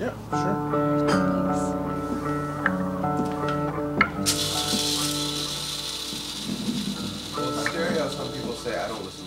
Yeah, sure. Thanks. Well, stereo, some people say I don't listen